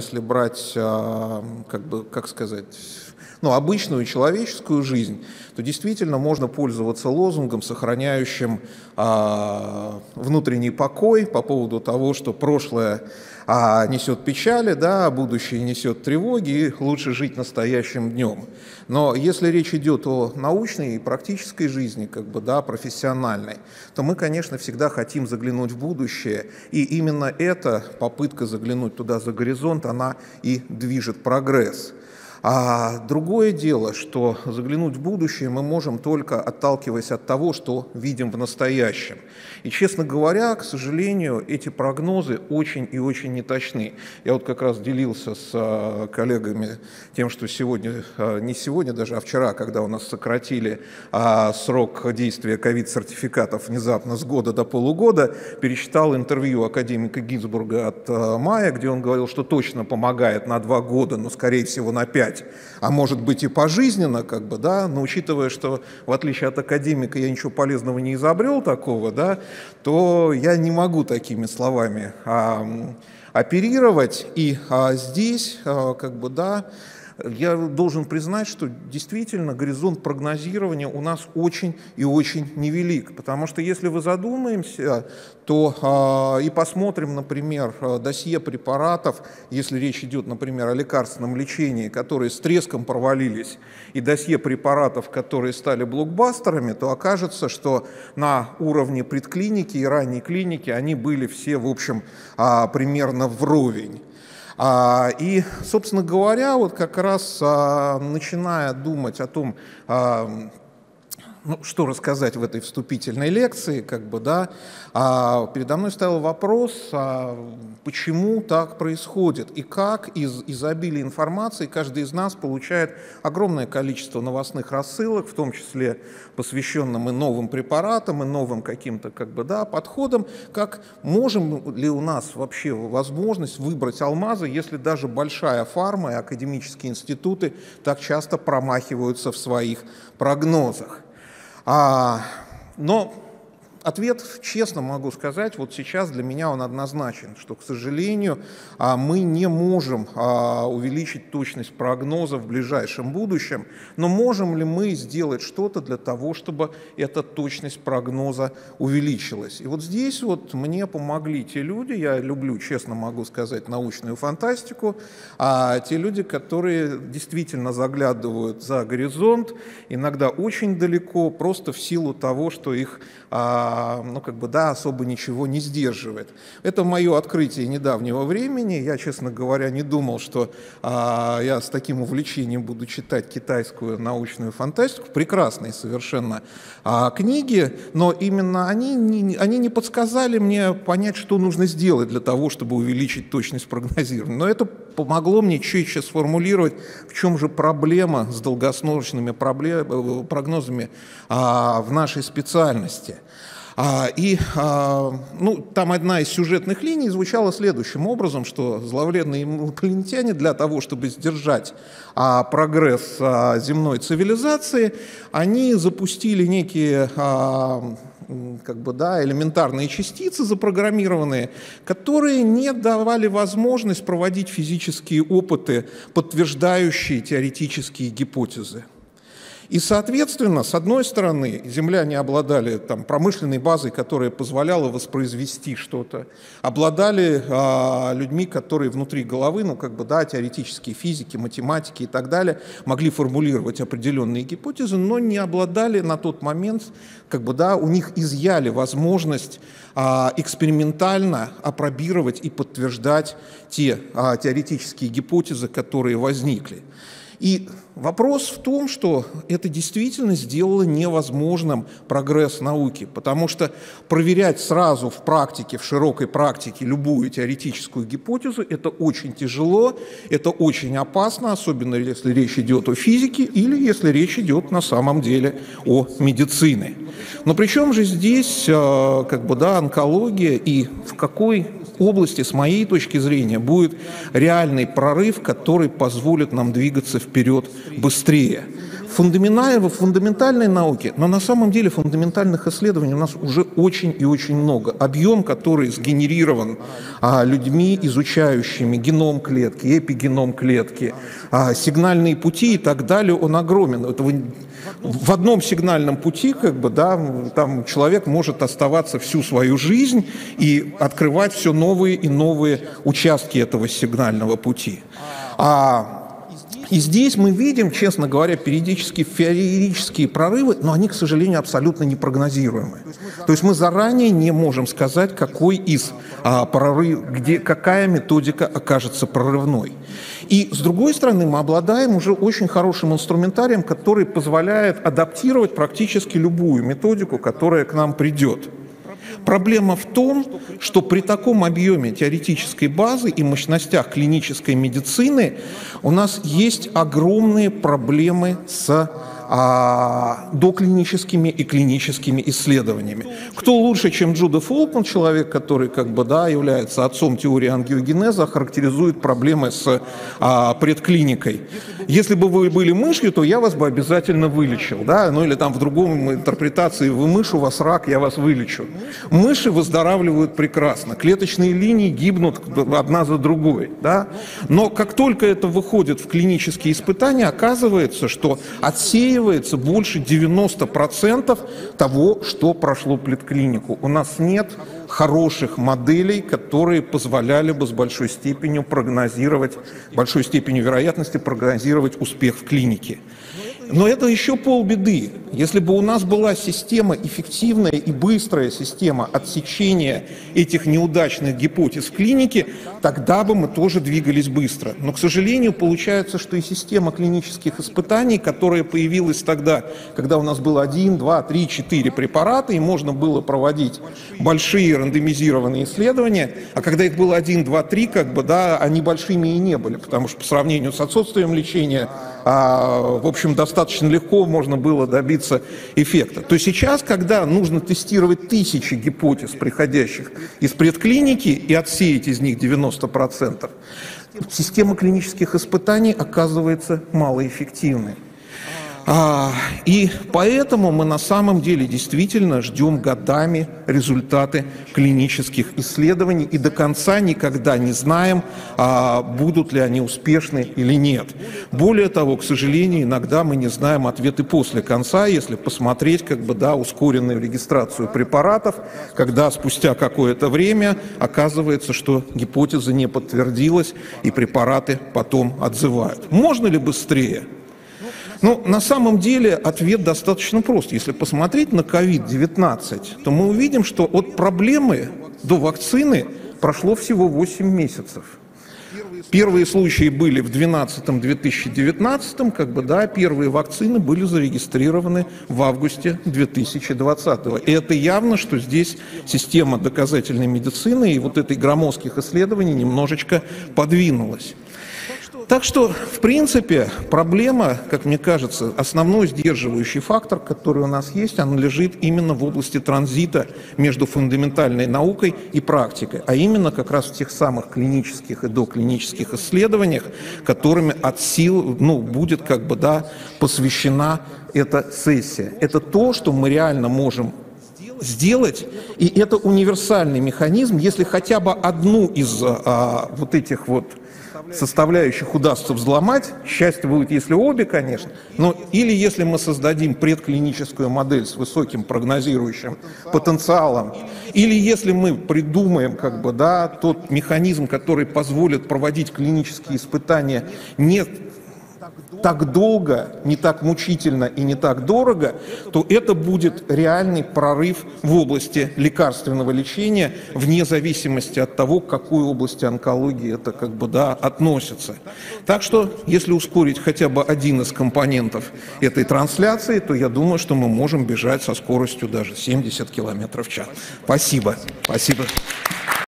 Если брать, а, как бы, как сказать, ну, обычную человеческую жизнь, то действительно можно пользоваться лозунгом, сохраняющим а, внутренний покой по поводу того, что прошлое а, несет печали, да, а будущее несет тревоги, и лучше жить настоящим днем. Но если речь идет о научной и практической жизни, как бы, да, профессиональной, то мы, конечно, всегда хотим заглянуть в будущее, и именно эта попытка заглянуть туда за горизонт, она и движет прогресс. А другое дело, что заглянуть в будущее мы можем только отталкиваясь от того, что видим в настоящем. И, честно говоря, к сожалению, эти прогнозы очень и очень неточны. Я вот как раз делился с а, коллегами тем, что сегодня, а, не сегодня даже, а вчера, когда у нас сократили а, срок действия ковид-сертификатов внезапно с года до полугода, перечитал интервью академика Гинзбурга от мая, где он говорил, что точно помогает на два года, но, скорее всего, на пять получать, а может быть и пожизненно, как бы, да, но учитывая, что в отличие от академика я ничего полезного не изобрел такого, да, то я не могу такими словами а, оперировать, и а, здесь, а, как бы, да, я должен признать, что действительно горизонт прогнозирования у нас очень и очень невелик, потому что если вы задумаемся, то э, и посмотрим, например, досье препаратов, если речь идет, например, о лекарственном лечении, которые с треском провалились, и досье препаратов, которые стали блокбастерами, то окажется, что на уровне предклиники и ранней клиники они были все, в общем, э, примерно вровень. А, и, собственно говоря, вот как раз а, начиная думать о том, а, ну, что рассказать в этой вступительной лекции, как бы, да, а передо мной стоял вопрос, а почему так происходит? И как из изобилия информации каждый из нас получает огромное количество новостных рассылок, в том числе посвященным и новым препаратам, и новым каким-то, как бы, да, подходам, как можем ли у нас вообще возможность выбрать алмазы, если даже большая фарма и академические институты так часто промахиваются в своих прогнозах. А, но Ответ, честно могу сказать, вот сейчас для меня он однозначен, что, к сожалению, а, мы не можем а, увеличить точность прогноза в ближайшем будущем, но можем ли мы сделать что-то для того, чтобы эта точность прогноза увеличилась? И вот здесь вот мне помогли те люди, я люблю, честно могу сказать, научную фантастику, а те люди, которые действительно заглядывают за горизонт, иногда очень далеко, просто в силу того, что их а, ну, как бы, да, особо ничего не сдерживает. Это мое открытие недавнего времени. Я, честно говоря, не думал, что а, я с таким увлечением буду читать китайскую научную фантастику. Прекрасные совершенно а, книги, но именно они не, они не подсказали мне понять, что нужно сделать для того, чтобы увеличить точность прогнозирования. Но это помогло мне чуть-чуть сформулировать, в чем же проблема с долгосрочными проблем, э, прогнозами а, в нашей специальности. А, и а, ну, там одна из сюжетных линий звучала следующим образом, что зловредные инопланетяне для того, чтобы сдержать а, прогресс земной цивилизации, они запустили некие как бы, да, элементарные частицы запрограммированные, которые не давали возможность проводить физические опыты, подтверждающие теоретические гипотезы. И, соответственно, с одной стороны, земляне обладали там, промышленной базой, которая позволяла воспроизвести что-то, обладали а, людьми, которые внутри головы, ну, как бы, да, теоретические физики, математики и так далее, могли формулировать определенные гипотезы, но не обладали на тот момент, как бы, да, у них изъяли возможность а, экспериментально опробировать и подтверждать те а, теоретические гипотезы, которые возникли. И вопрос в том, что это действительно сделало невозможным прогресс науки, потому что проверять сразу в практике, в широкой практике любую теоретическую гипотезу, это очень тяжело, это очень опасно, особенно если речь идет о физике или если речь идет на самом деле о медицине. Но при чем же здесь э, как бы, да, онкология и в какой области, с моей точки зрения, будет реальный прорыв, который позволит нам двигаться вперед быстрее. Фундаментальной, фундаментальной науке, но на самом деле фундаментальных исследований у нас уже очень и очень много. Объем, который сгенерирован а, людьми, изучающими геном клетки, эпигеном клетки, а, сигнальные пути и так далее, он огромен. Это вы, в одном сигнальном пути как бы, да, там человек может оставаться всю свою жизнь и открывать все новые и новые участки этого сигнального пути. А и здесь мы видим, честно говоря, периодически феерические прорывы, но они, к сожалению, абсолютно непрогнозируемы. То есть мы заранее не можем сказать, какой из а, прорыв, где, какая методика окажется прорывной. И, с другой стороны, мы обладаем уже очень хорошим инструментарием, который позволяет адаптировать практически любую методику, которая к нам придет. Проблема в том, что при таком объеме теоретической базы и мощностях клинической медицины у нас есть огромные проблемы с доклиническими и клиническими исследованиями. Кто лучше, чем Джуда Фолкман, человек, который как бы, да, является отцом теории ангиогенеза, характеризует проблемы с а, предклиникой. Если бы вы были мышью, то я вас бы обязательно вылечил. Да? Ну или там в другом интерпретации вы мышь, у вас рак, я вас вылечу. Мыши выздоравливают прекрасно. Клеточные линии гибнут одна за другой. Да? Но как только это выходит в клинические испытания, оказывается, что отсеивание отсеивается больше 90% того, что прошло предклинику. У нас нет хороших моделей, которые позволяли бы с большой степенью прогнозировать, большой степенью вероятности прогнозировать успех в клинике. Но это еще полбеды. Если бы у нас была система, эффективная и быстрая система отсечения этих неудачных гипотез в клинике, тогда бы мы тоже двигались быстро. Но, к сожалению, получается, что и система клинических испытаний, которая появилась тогда, когда у нас было один, два, три, четыре препарата, и можно было проводить большие рандомизированные исследования, а когда их было один, два, три, как бы, да, они большими и не были, потому что по сравнению с отсутствием лечения а, в общем, достаточно легко можно было добиться эффекта. То сейчас, когда нужно тестировать тысячи гипотез, приходящих из предклиники, и отсеять из них 90%, система клинических испытаний оказывается малоэффективной. А, и поэтому мы на самом деле действительно ждем годами результаты клинических исследований и до конца никогда не знаем, а, будут ли они успешны или нет. Более того, к сожалению, иногда мы не знаем ответы после конца, если посмотреть как бы, да, ускоренную регистрацию препаратов, когда спустя какое-то время оказывается, что гипотеза не подтвердилась и препараты потом отзывают. Можно ли быстрее? Ну, на самом деле ответ достаточно прост. Если посмотреть на COVID-19, то мы увидим, что от проблемы до вакцины прошло всего 8 месяцев. Первые случаи были в 2012-2019, как бы, да, первые вакцины были зарегистрированы в августе 2020. И это явно, что здесь система доказательной медицины и вот этой громоздких исследований немножечко подвинулась. Так что, в принципе, проблема, как мне кажется, основной сдерживающий фактор, который у нас есть, он лежит именно в области транзита между фундаментальной наукой и практикой, а именно как раз в тех самых клинических и доклинических исследованиях, которыми от сил ну, будет как бы, да, посвящена эта сессия. Это то, что мы реально можем сделать, и это универсальный механизм, если хотя бы одну из а, вот этих вот составляющих удастся взломать, счастье будет, если обе, конечно, но или если мы создадим предклиническую модель с высоким прогнозирующим потенциалом, или если мы придумаем как бы, да, тот механизм, который позволит проводить клинические испытания не так долго, не так мучительно и не так дорого, то это будет реальный прорыв в области лекарственного лечения, вне зависимости от того, к какой области онкологии это как бы, да, относится. Так что, если ускорить хотя бы один из компонентов этой трансляции, то я думаю, что мы можем бежать со скоростью даже 70 км в час. Спасибо. Спасибо.